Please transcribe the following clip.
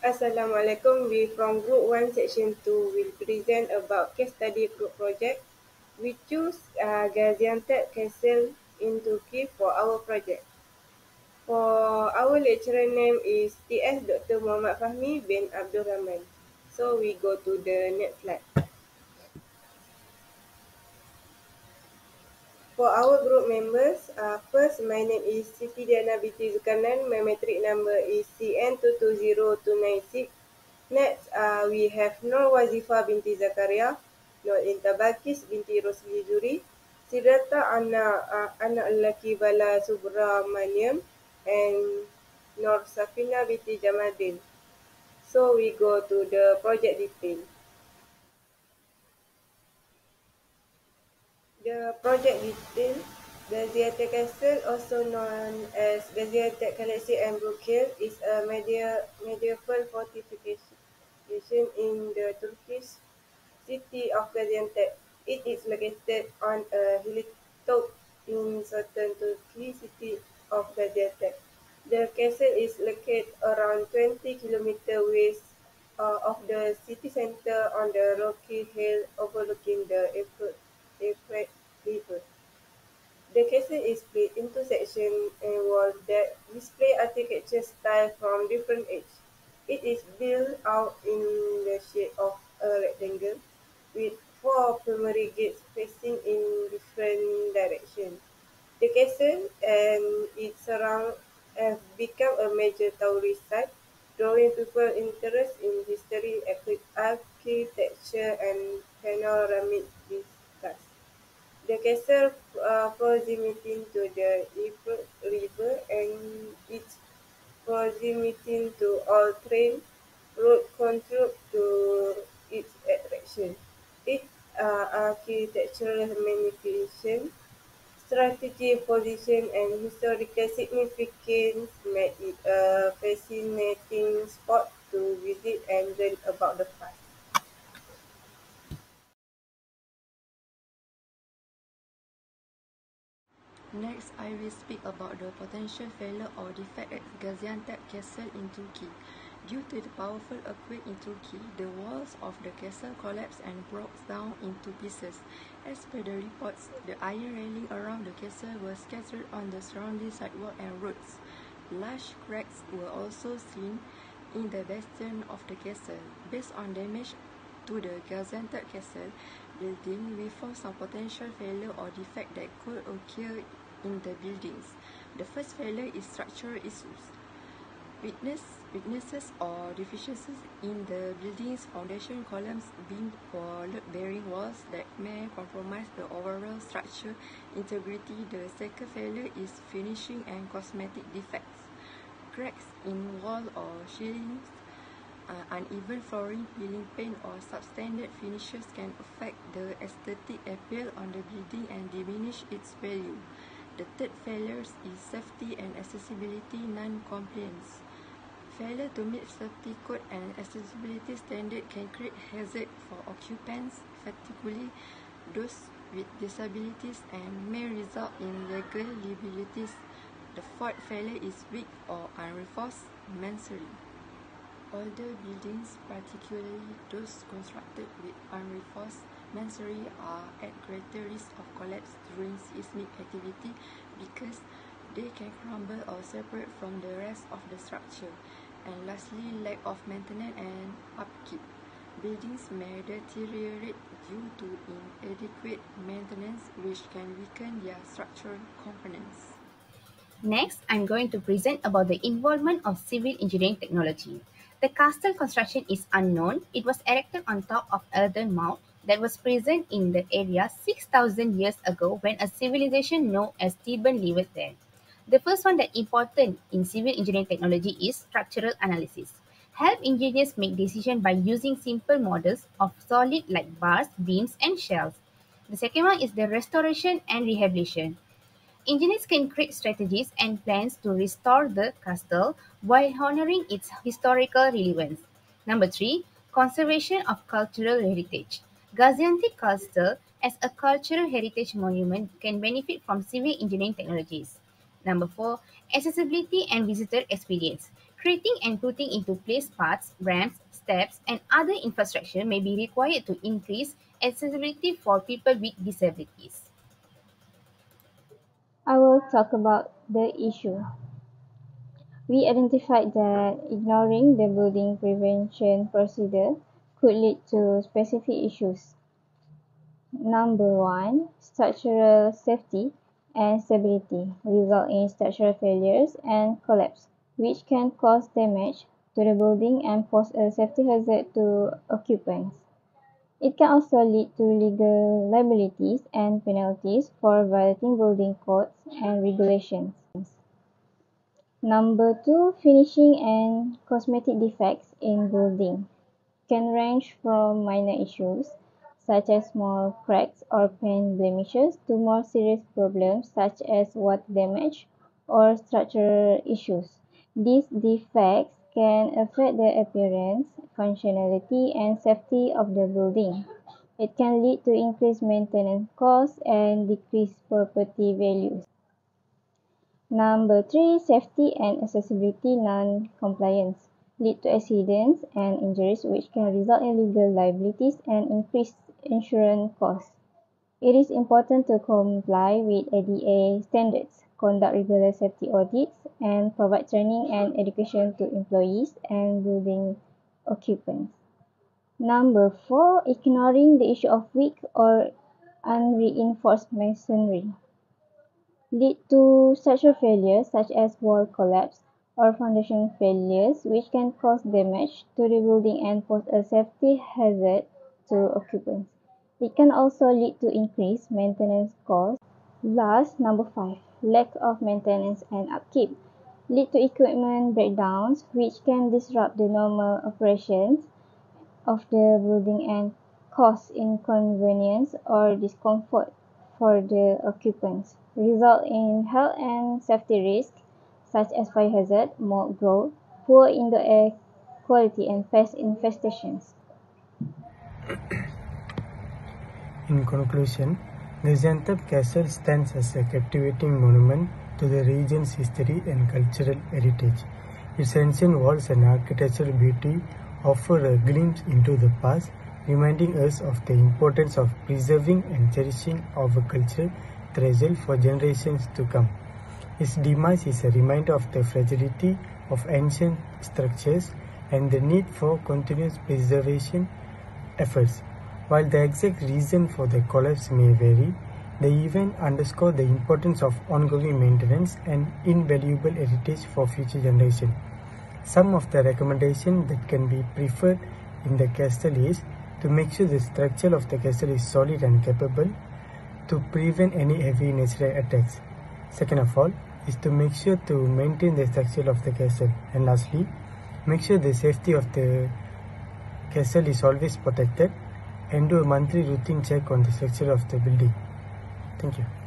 Assalamualaikum. We from Group 1, Section 2 will present about case study group project. We choose uh, Gaziantep Castle in Turkey for our project. For our lecturer name is TS Dr. Muhammad Fahmi bin Abdul Rahman. So we go to the next slide. For our group members, uh, first my name is Siti Diana binti Zulkarnain. My metric number is CN220296. Next, uh, we have Nur Wazifa binti Zakaria, Nur Intabakis binti Rosli Zuri, Siddhartha anak uh, anak lelaki Bala Subramaniam, and Nur Safina binti Jamadin. So we go to the project detail. The project detail, Gaziantep Castle, also known as Gaziantep Kalesi and Brook Hill, is a medieval fortification in the Turkish city of Gaziantep. It is located on a hilltop in southern Turkey city of Gaziantep. The castle is located around 20 kilometers west uh, of the city center on the rocky hill overlooking the Euphrates The castle is split into sections and walls that display architecture style from different ages. It is built out in the shape of a rectangle with four primary gates facing in different directions. The castle and its surrounds have become a major tourist site, drawing people's interest in history, architecture, and panoramic. The castle uh, proximity to the River and its proximity to all train routes contribute to its attraction. Its uh, architectural magnification strategic position and historical significance make it a fascinating spot to visit and learn about the past. Next, I will speak about the potential failure or defect at Gaziantep Castle in Turkey. Due to the powerful earthquake in Turkey, the walls of the castle collapsed and broke down into pieces. As per the reports, the iron railing around the castle was scattered on the surrounding sidewalk and roads. Large cracks were also seen in the bastion of the castle. Based on damage to the Gaziantep Castle building, we found some potential failure or defect that could occur in the buildings. The first failure is structural issues. Witness, weaknesses or deficiencies in the building's foundation columns, beam or load-bearing walls that may compromise the overall structure integrity. The second failure is finishing and cosmetic defects. Cracks in wall or ceilings, uh, uneven flooring, peeling paint or substandard finishes can affect the aesthetic appeal on the building and diminish its value. The third failure is safety and accessibility non-compliance. Failure to meet safety code and accessibility standard can create hazard for occupants, particularly those with disabilities, and may result in legal liabilities. The fourth failure is weak or unreinforced masonry. Older buildings, particularly those constructed with unreinforced masonry, are at greater risk of collapse during seismic activity because they can crumble or separate from the rest of the structure. And lastly, lack of maintenance and upkeep. Buildings may deteriorate due to inadequate maintenance, which can weaken their structural components. Next, I'm going to present about the involvement of civil engineering technology. The castle construction is unknown. It was erected on top of earthen mound that was present in the area 6,000 years ago when a civilization known as Theban lived there. The first one that important in civil engineering technology is structural analysis. Help engineers make decisions by using simple models of solid like bars, beams, and shells. The second one is the restoration and rehabilitation. Engineers can create strategies and plans to restore the castle while honoring its historical relevance. Number three, conservation of cultural heritage. Gaziantep Castle, as a cultural heritage monument, can benefit from civil engineering technologies. Number four, accessibility and visitor experience. Creating and putting into place paths, ramps, steps, and other infrastructure may be required to increase accessibility for people with disabilities. I will talk about the issue. We identified that ignoring the building prevention procedure could lead to specific issues. Number one, structural safety and stability result in structural failures and collapse, which can cause damage to the building and pose a safety hazard to occupants. It can also lead to legal liabilities and penalties for violating building codes and regulations. Number two, finishing and cosmetic defects in building can range from minor issues such as small cracks or paint blemishes to more serious problems such as water damage or structural issues. These defects can affect the appearance, functionality, and safety of the building. It can lead to increased maintenance costs and decreased property values. Number three, safety and accessibility non-compliance lead to accidents and injuries which can result in legal liabilities and increased insurance costs. It is important to comply with ADA standards conduct regular safety audits, and provide training and education to employees and building occupants. Number four, ignoring the issue of weak or unreinforced masonry lead to structural failures such as wall collapse or foundation failures which can cause damage to the building and pose a safety hazard to occupants. It can also lead to increased maintenance costs. Last, number five, lack of maintenance and upkeep lead to equipment breakdowns which can disrupt the normal operations of the building and cause inconvenience or discomfort for the occupants, result in health and safety risks such as fire hazard, mold growth, poor indoor air quality, and pest infestations. In conclusion, Gaziantep Castle stands as a captivating monument to the region's history and cultural heritage. Its ancient walls and architectural beauty offer a glimpse into the past, reminding us of the importance of preserving and cherishing our cultural treasure for generations to come. Its demise is a reminder of the fragility of ancient structures and the need for continuous preservation efforts. While the exact reason for the collapse may vary, the event underscores the importance of ongoing maintenance and invaluable heritage for future generations. Some of the recommendations that can be preferred in the castle is to make sure the structure of the castle is solid and capable to prevent any heavy natural attacks. Second of all, is to make sure to maintain the structure of the castle. And lastly, make sure the safety of the castle is always protected and do a monthly routine check on the structure of the building. Thank you.